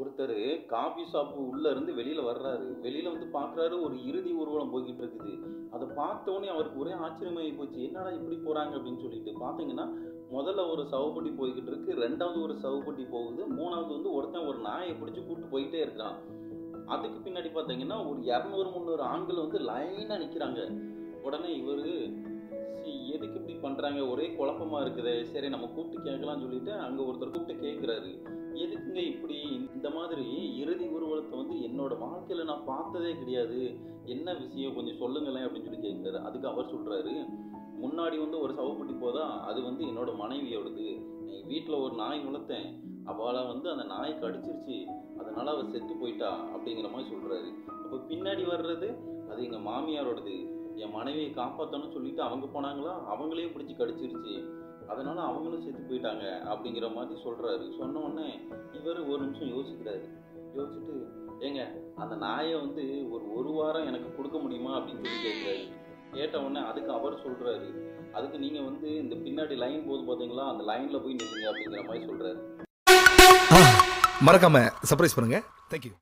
ஒருத்தர் coffee shop உள்ளே இருந்து வெளியில் வர்றாரு. வெளியில் வந்து பார்க்குறாரு ஒரு இறுதி ஊர்வலம் போய்கிட்டு இருக்குது. அதை பார்த்தோன்னே அவருக்கு ஒரே ஆச்சரியமாகி போச்சு. என்னடா இப்படி போகிறாங்க அப்படின்னு சொல்லிட்டு. பார்த்தீங்கன்னா முதல்ல ஒரு சவுப்பட்டி போய்கிட்டு இருக்கு. ரெண்டாவது ஒரு சவுப்பட்டி போகுது. மூணாவது வந்து ஒருத்தன் ஒரு நாயை பிடிச்சி கூப்பிட்டு போயிட்டே இருக்கான். அதுக்கு பின்னாடி பார்த்தீங்கன்னா ஒரு இரநூறு முந்நூறு ஆண்கள் வந்து லைனாக நிற்கிறாங்க உடனே இவர் எதுக்கு இப்படி பண்ணுறாங்க ஒரே குழப்பமா இருக்குதே. சரி நம்ம கூப்பிட்டு கேட்கலாம்னு சொல்லிட்டு அங்கே ஒருத்தர் கூப்பிட்டு கேட்குறாரு எதுக்குங்க இப்படி வாழ்க்கையில் நான் பார்த்ததே கிடையாது. என்ன விஷயம்? கொஞ்சம் சொல்லுங்களேன் அப்படின்னு சொல்லி கேட்குறாரு. அதுக்கு அவர் சொல்கிறாரு முன்னாடி வந்து ஒரு சவப்பட்டி போதா அது வந்து என்னோட மனைவியோடது. வீட்டில் ஒரு நாய் வளர்த்தேன் அவளை வந்து அந்த நாய் கடிச்சிருச்சு அதனால அவள் செத்து போயிட்டா அப்படிங்கிற மாதிரி சொல்கிறாரு அப்போ பின்னாடி வர்றது அது எங்கள் மாமியாரோடது. என் மனைவியை காப்பாற்றணும்னு சொல்லிட்டு அவங்க போனாங்களா? அவங்களையும் பிடிச்சி கடிச்சிருச்சு. அதனால அவங்களும் செத்து போயிட்டாங்க அப்படிங்கிற மாதிரி சொல்றாரு. சொன்ன உடனே இவர் ஒரு நிமிஷம் யோசிக்கிறாரு. யோசிச்சுட்டு ஏங்க அந்த நாயை வந்து ஒரு ஒரு வாரம் எனக்கு கொடுக்க முடியுமா அப்படின்னு சொல்லி கேட்குறாரு. கேட்ட உடனே அதுக்கு அவர் சொல்கிறாரு அதுக்கு நீங்கள் வந்து இந்த பின்னாடி லைன் போது பார்த்தீங்களா அந்த லைனில் போய் நில்லுங்க அப்படிங்கிற மாதிரி சொல்கிறாரு மறக்காம சர்ப்ரைஸ் பண்ணுங்க. தேங்க்யூ